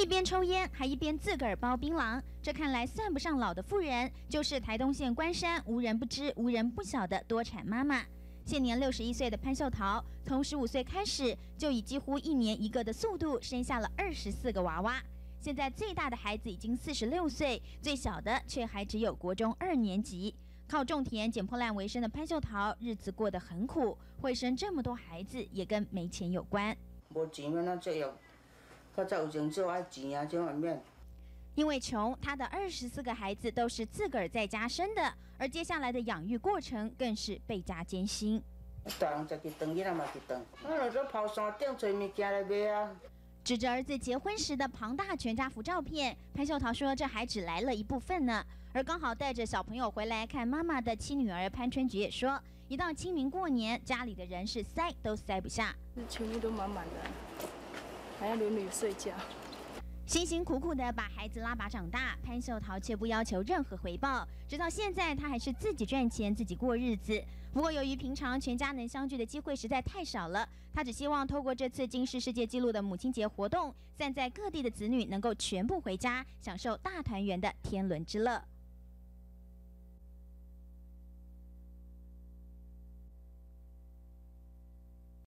一边抽烟还一边自个儿包槟榔，这看来算不上老的妇人，就是台东县关山无人不知、无人不晓的多产妈妈。现年六十一岁的潘秀桃，从十五岁开始就以几乎一年一个的速度生下了二十四个娃娃。现在最大的孩子已经四十六岁，最小的却还只有国中二年级。靠种田捡破烂为生的潘秀桃，日子过得很苦。会生这么多孩子，也跟没钱有关。无钱要哪作业？较早有钱做爱钱啊，这方面。因为穷，他的二十四个孩子都是自个儿在家生的，而接下来的养育过程更是倍加艰辛。大人食鸡蛋，囡仔嘛鸡蛋。我落去跑山顶找物件来卖啊。指着儿子结婚时的庞大全家福照片，潘秀桃说：“这还只来了一部分呢。”而刚好带着小朋友回来看妈妈的亲女儿潘春菊也说：“一到清明过年，家里的人是塞都塞不下，全部都满满的，还要轮流睡觉。”辛辛苦苦的把孩子拉拔长大，潘秀桃却不要求任何回报。直到现在，她还是自己赚钱，自己过日子。不过，由于平常全家能相聚的机会实在太少了，她只希望透过这次惊世世界纪录的母亲节活动，散在各地的子女能够全部回家，享受大团圆的天伦之乐。